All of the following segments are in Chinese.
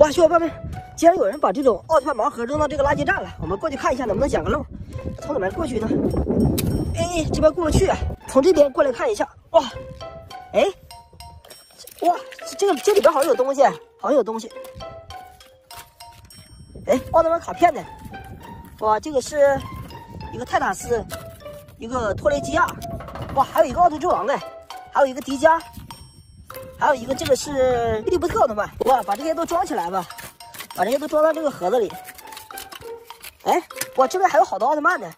哇，小伙伴们，竟然有人把这种奥特曼盲盒扔到这个垃圾站了，我们过去看一下能不能捡个漏。从哪边过去呢？哎，这边过不去，从这边过来看一下。哇，哎，哇，这个这里边好像有东西，好像有东西。哎，奥特曼卡片呢？哇，这个是一个泰坦斯，一个托雷基亚。哇，还有一个奥特之王哎，还有一个迪迦。还有一个，这个是利布特的吧？哇，把这些都装起来吧，把这些都装到这个盒子里。哎，哇，这边还有好多奥特曼呢。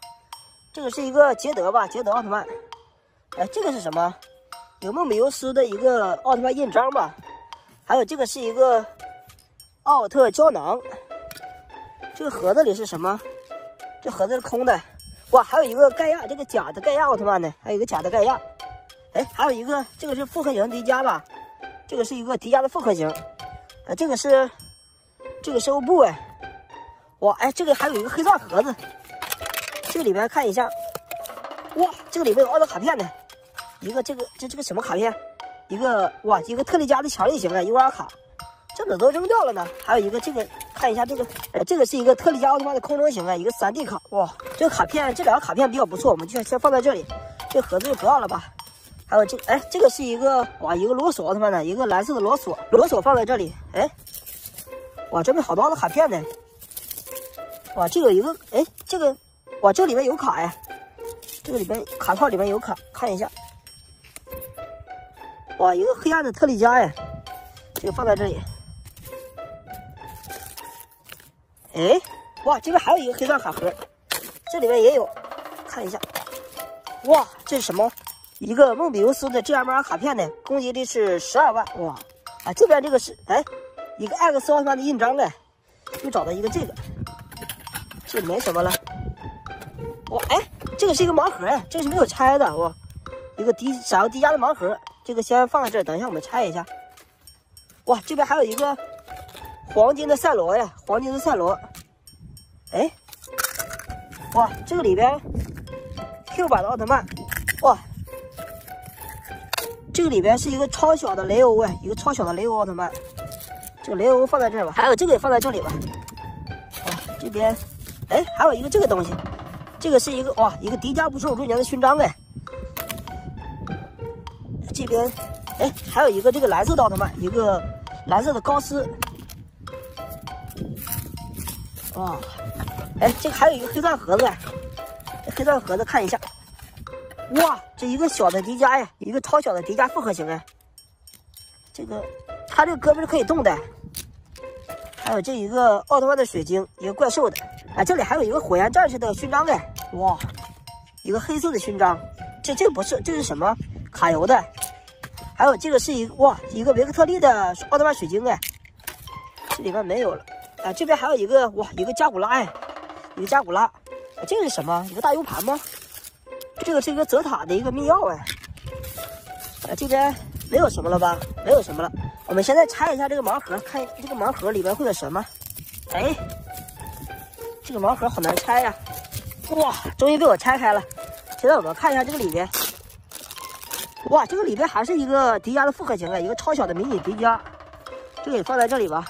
这个是一个捷德吧？捷德奥特曼。哎，这个是什么？有梦比优斯的一个奥特曼印章吧？还有这个是一个奥特胶囊。这个盒子里是什么？这盒子是空的。哇，还有一个盖亚，这个假的盖亚奥特曼呢？还有一个假的盖亚。哎，还有一个，这个是复合型迪迦吧？这个是一个迪迦的复合型，啊，这个是这个是欧布哎，哇哎，这个还有一个黑钻盒子，这里边看一下，哇，这个里面有奥特卡片呢，一个这个这这个什么卡片？一个哇，一个特利迦的强力型的，U R 卡，这怎么都扔掉了呢？还有一个这个看一下这个，呃，这个是一个特利迦奥特曼的空中型的，一个三 D 卡，哇，这个卡片这两个卡片比较不错，我们就先放在这里，这盒子就不要了吧。还有这哎，这个是一个哇，一个罗索奥特曼的一个蓝色的罗索，罗索放在这里。哎，哇，这边好多的卡片呢。哇，这个一个哎，这个哇，这里面有卡呀，这个里面卡套里面有卡，看一下。哇，一个黑暗的特利迦呀，这个放在这里。哎，哇，这边还有一个黑钻卡盒，这里面也有，看一下。哇，这是什么？一个梦比优斯的 G M R 卡片呢，攻击力是十二万哇！啊，这边这个是哎，一个 X 奥特曼的印章呢，又找到一个这个，这没什么了。哇，哎，这个是一个盲盒哎，这个是没有拆的哇！一个迪闪耀迪迦的盲盒，这个先放在这儿，等一下我们拆一下。哇，这边还有一个黄金的赛罗呀，黄金的赛罗。哎，哇，这个里边 Q 版的奥特曼，哇！这里边是一个超小的雷欧哎，一个超小的雷欧奥特曼。这个雷欧放在这儿吧，还有这个也放在这里吧。啊，这边，哎，还有一个这个东西，这个是一个哇，一个迪迦不十五周年的勋章哎。这边，哎，还有一个这个蓝色的奥特曼，一个蓝色的高斯。哇，哎，这个还有一个黑钻盒子，黑钻盒子看一下。哇，这一个小的迪迦呀，一个超小的迪迦复合型哎，这个它这个胳膊是可以动的，还有这一个奥特曼的水晶，一个怪兽的，哎，这里还有一个火焰战士的勋章哎，哇，一个黑色的勋章，这这个不是，这是什么？卡游的，还有这个是一哇，一个维克特利的奥特曼水晶哎，这里面没有了，哎，这边还有一个哇，一个加古拉哎，一个加古拉，这个是什么？一个大 U 盘吗？这个是一个泽塔的一个密钥哎，呃，这边没有什么了吧？没有什么了。我们现在拆一下这个盲盒，看这个盲盒里边会有什么？哎，这个盲盒好难拆呀！哇，终于被我拆开了。现在我们看一下这个里边，哇，这个里边还是一个迪迦的复合型啊，一个超小的迷你迪迦。这个也放在这里吧。